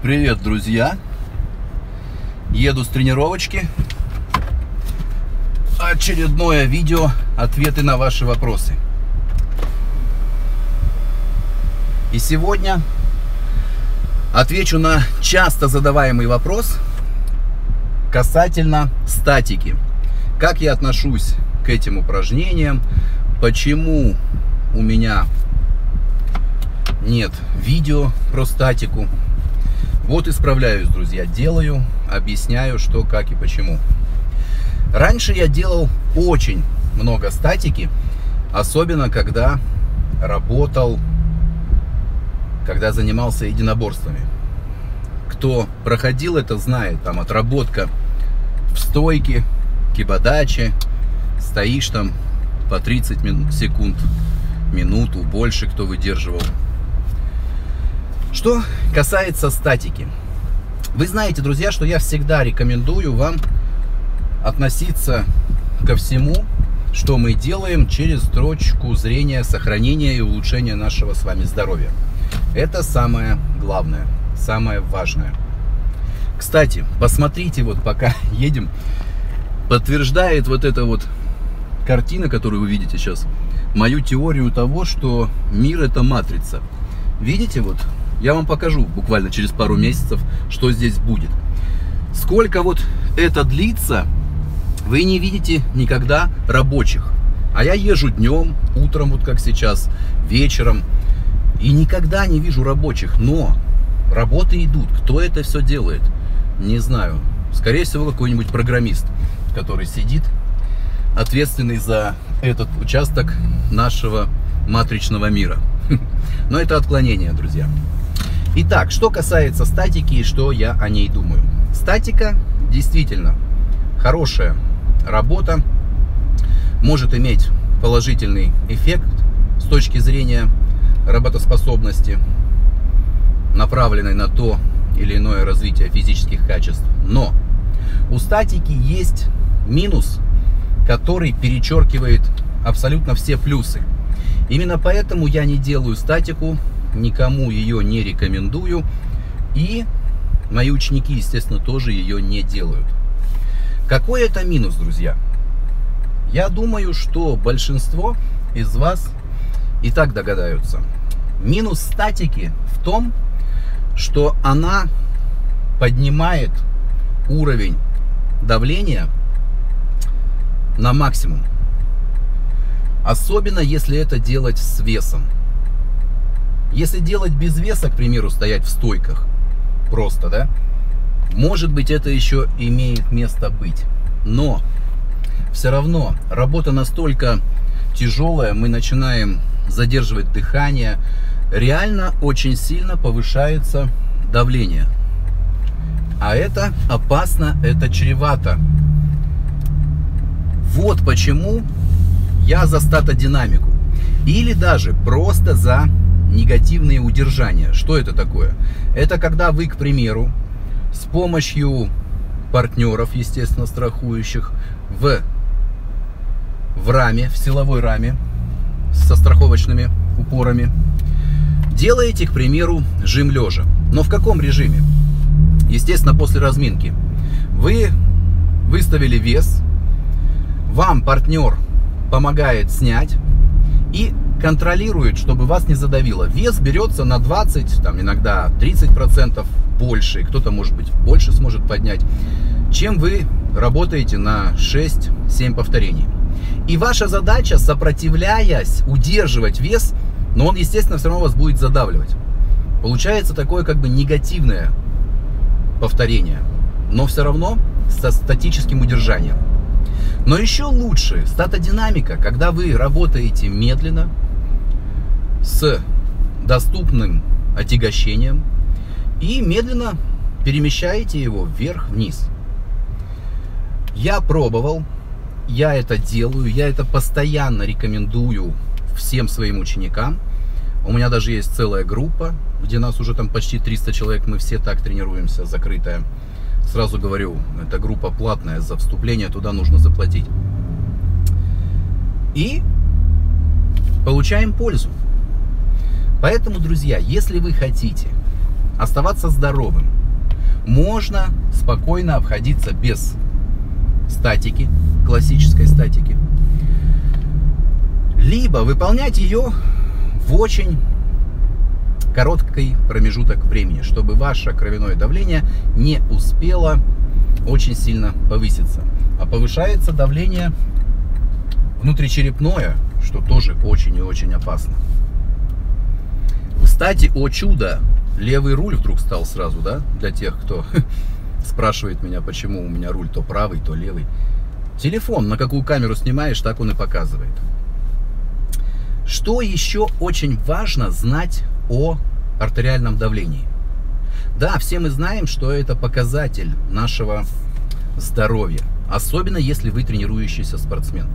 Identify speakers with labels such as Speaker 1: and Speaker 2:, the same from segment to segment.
Speaker 1: Привет, друзья! Еду с тренировочки. Очередное видео, ответы на ваши вопросы. И сегодня отвечу на часто задаваемый вопрос касательно статики. Как я отношусь к этим упражнениям, почему у меня нет видео про статику. Вот исправляюсь, друзья, делаю, объясняю, что, как и почему. Раньше я делал очень много статики, особенно когда работал, когда занимался единоборствами. Кто проходил это, знает, там отработка в стойке, кибодаче, стоишь там по 30 секунд, минуту, больше кто выдерживал. Что касается статики. Вы знаете, друзья, что я всегда рекомендую вам относиться ко всему, что мы делаем через точку зрения сохранения и улучшения нашего с вами здоровья. Это самое главное, самое важное. Кстати, посмотрите, вот пока едем, подтверждает вот эта вот картина, которую вы видите сейчас, мою теорию того, что мир это матрица. Видите, вот я вам покажу буквально через пару месяцев, что здесь будет. Сколько вот это длится, вы не видите никогда рабочих. А я езжу днем, утром, вот как сейчас, вечером. И никогда не вижу рабочих. Но работы идут. Кто это все делает? Не знаю. Скорее всего, какой-нибудь программист, который сидит, ответственный за этот участок нашего матричного мира. Но это отклонение, друзья. Итак, что касается статики и что я о ней думаю. Статика действительно хорошая работа, может иметь положительный эффект с точки зрения работоспособности, направленной на то или иное развитие физических качеств. Но у статики есть минус, который перечеркивает абсолютно все плюсы. Именно поэтому я не делаю статику никому ее не рекомендую. И мои ученики, естественно, тоже ее не делают. Какой это минус, друзья? Я думаю, что большинство из вас и так догадаются. Минус статики в том, что она поднимает уровень давления на максимум. Особенно если это делать с весом. Если делать без веса, к примеру, стоять в стойках, просто, да, может быть, это еще имеет место быть. Но все равно работа настолько тяжелая, мы начинаем задерживать дыхание, реально очень сильно повышается давление. А это опасно, это чревато. Вот почему я за статодинамику. Или даже просто за негативные удержания. Что это такое? Это когда вы, к примеру, с помощью партнеров, естественно, страхующих, в, в раме, в силовой раме, со страховочными упорами, делаете, к примеру, жим лежа. Но в каком режиме? Естественно, после разминки. Вы выставили вес, вам партнер помогает снять, и контролирует, чтобы вас не задавило. Вес берется на 20, там иногда 30 процентов больше, кто-то может быть больше сможет поднять, чем вы работаете на 6-7 повторений. И ваша задача, сопротивляясь, удерживать вес, но он, естественно, все равно вас будет задавливать. Получается такое как бы негативное повторение, но все равно со статическим удержанием. Но еще лучше статодинамика, когда вы работаете медленно, с доступным отягощением и медленно перемещаете его вверх-вниз. Я пробовал, я это делаю, я это постоянно рекомендую всем своим ученикам. У меня даже есть целая группа, где нас уже там почти 300 человек, мы все так тренируемся, закрытая. Сразу говорю, эта группа платная, за вступление туда нужно заплатить. И получаем пользу. Поэтому, друзья, если вы хотите оставаться здоровым. Можно спокойно обходиться без статики, классической статики. Либо выполнять ее в очень короткий промежуток времени, чтобы ваше кровяное давление не успело очень сильно повыситься. А повышается давление внутричерепное, что тоже очень и очень опасно. Кстати, о чудо, левый руль вдруг стал сразу, да, для тех, кто спрашивает меня, почему у меня руль то правый, то левый. Телефон, на какую камеру снимаешь, так он и показывает. Что еще очень важно знать о артериальном давлении? Да, все мы знаем, что это показатель нашего здоровья. Особенно если вы тренирующийся спортсмен.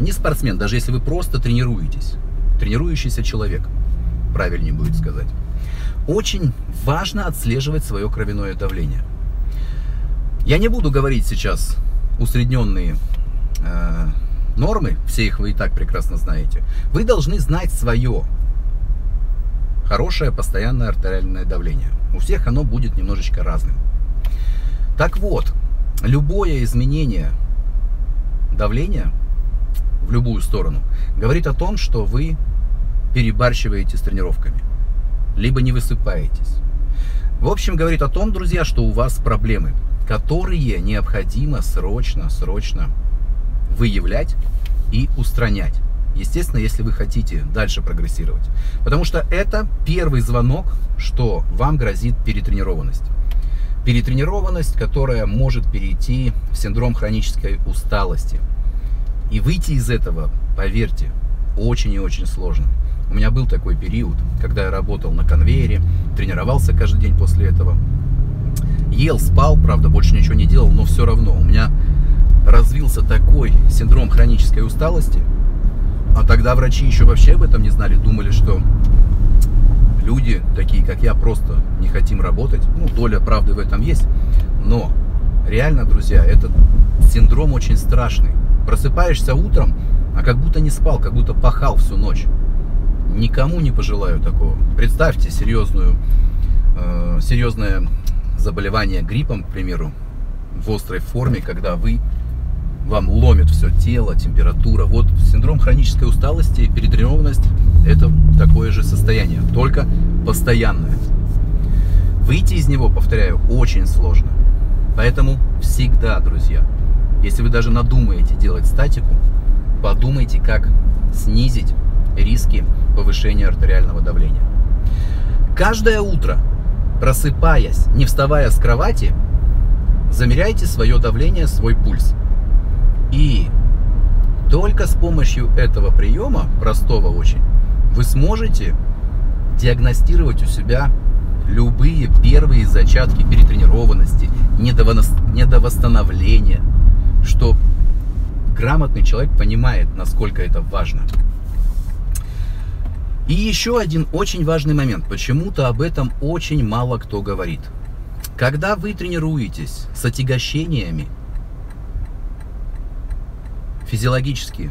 Speaker 1: Не спортсмен, даже если вы просто тренируетесь. Тренирующийся человек, правильнее будет сказать. Очень важно отслеживать свое кровяное давление. Я не буду говорить сейчас усредненные э, нормы, все их вы и так прекрасно знаете. Вы должны знать свое хорошее постоянное артериальное давление. У всех оно будет немножечко разным. Так вот, любое изменение давления в любую сторону говорит о том, что вы перебарщиваете с тренировками, либо не высыпаетесь. В общем, говорит о том, друзья, что у вас проблемы, которые необходимо срочно, срочно выявлять и устранять. Естественно, если вы хотите дальше прогрессировать. Потому что это первый звонок, что вам грозит перетренированность перетренированность, которая может перейти в синдром хронической усталости. И выйти из этого, поверьте, очень и очень сложно. У меня был такой период, когда я работал на конвейере, тренировался каждый день после этого. Ел, спал, правда, больше ничего не делал, но все равно у меня развился такой синдром хронической усталости. А тогда врачи еще вообще об этом не знали, думали, что люди, такие как я, просто не хотим работать. Ну, доля правды в этом есть. Но реально, друзья, этот синдром очень страшный. Просыпаешься утром, а как будто не спал, как будто пахал всю ночь. Никому не пожелаю такого. Представьте серьезную, э, серьезное заболевание гриппом, к примеру, в острой форме, когда вы вам ломит все тело, температура. Вот синдром хронической усталости, перетренированность – это такое же состояние, только постоянное. Выйти из него, повторяю, очень сложно. Поэтому всегда, друзья, если вы даже надумаете делать статику, подумайте, как снизить риски повышения артериального давления. Каждое утро, просыпаясь, не вставая с кровати, замеряйте свое давление, свой пульс – и только с помощью этого приема, простого очень, вы сможете диагностировать у себя любые первые зачатки перетренированности, недовосстановления, что грамотный человек понимает, насколько это важно. И еще один очень важный момент. Почему-то об этом очень мало кто говорит. Когда вы тренируетесь с отягощениями, физиологически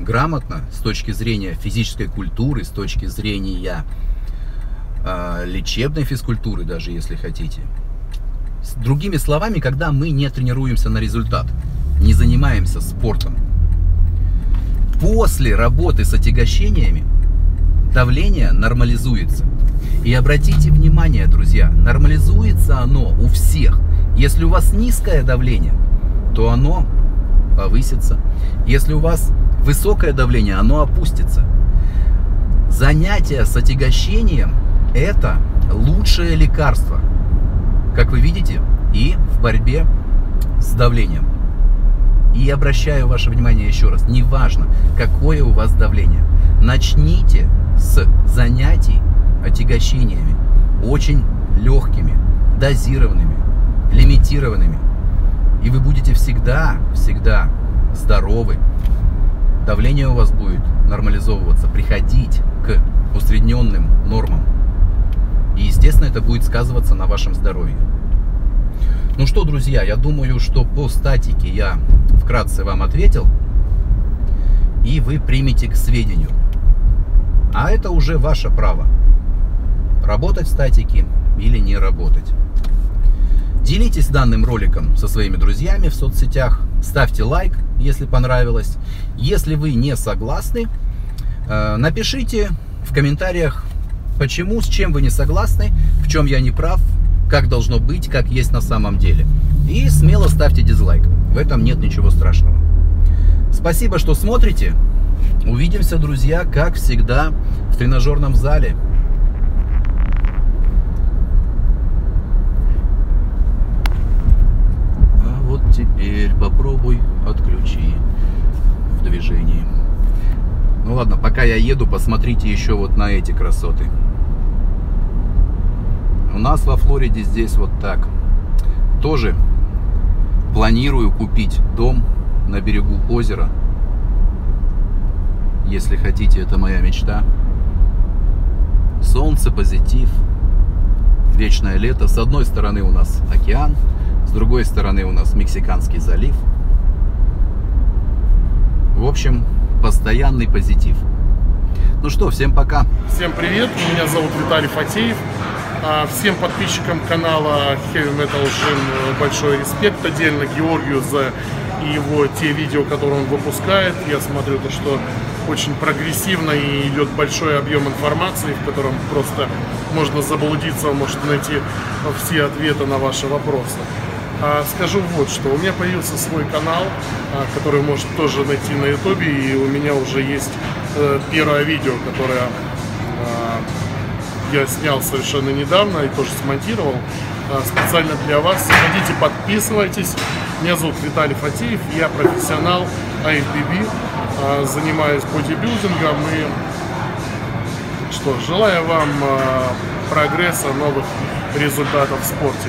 Speaker 1: грамотно с точки зрения физической культуры, с точки зрения э, лечебной физкультуры, даже если хотите. С другими словами, когда мы не тренируемся на результат, не занимаемся спортом, после работы с отягощениями давление нормализуется. И обратите внимание, друзья, нормализуется оно у всех. Если у вас низкое давление, то оно повысится. Если у вас высокое давление, оно опустится. Занятие с отягощением – это лучшее лекарство, как вы видите, и в борьбе с давлением. И обращаю ваше внимание еще раз, неважно, какое у вас давление, начните с занятий отягощениями, очень легкими, дозированными, лимитированными и вы будете всегда, всегда здоровы. Давление у вас будет нормализовываться, приходить к усредненным нормам. И, естественно, это будет сказываться на вашем здоровье. Ну что, друзья, я думаю, что по статике я вкратце вам ответил. И вы примете к сведению. А это уже ваше право. Работать в статике или не работать. Делитесь данным роликом со своими друзьями в соцсетях, ставьте лайк, если понравилось. Если вы не согласны, э, напишите в комментариях, почему, с чем вы не согласны, в чем я не прав, как должно быть, как есть на самом деле. И смело ставьте дизлайк. В этом нет ничего страшного. Спасибо, что смотрите. Увидимся, друзья, как всегда, в тренажерном зале. А вот теперь попробуй отключи в движении. Ну ладно, пока я еду, посмотрите еще вот на эти красоты. У нас во Флориде здесь вот так. Тоже планирую купить дом на берегу озера. Если хотите, это моя мечта. Солнце, позитив, вечное лето. С одной стороны у нас океан, с другой стороны у нас Мексиканский залив. В общем, постоянный позитив. Ну что, всем пока.
Speaker 2: Всем привет, меня зовут Виталий Фатеев. А, всем подписчикам канала Heavy Metal Gym большой респект. Отдельно Георгию за его те видео, которые он выпускает. Я смотрю то, что очень прогрессивно и идет большой объем информации, в котором просто можно заблудиться, может найти все ответы на ваши вопросы. А скажу вот что, у меня появился свой канал, а, который может тоже найти на ютубе, и у меня уже есть э, первое видео, которое а, я снял совершенно недавно и тоже смонтировал а, специально для вас. Заходите, подписывайтесь. Меня зовут Виталий Фатеев, я профессионал IFBB, занимаюсь бодибилдингом и что, желаю вам прогресса, новых результатов в спорте.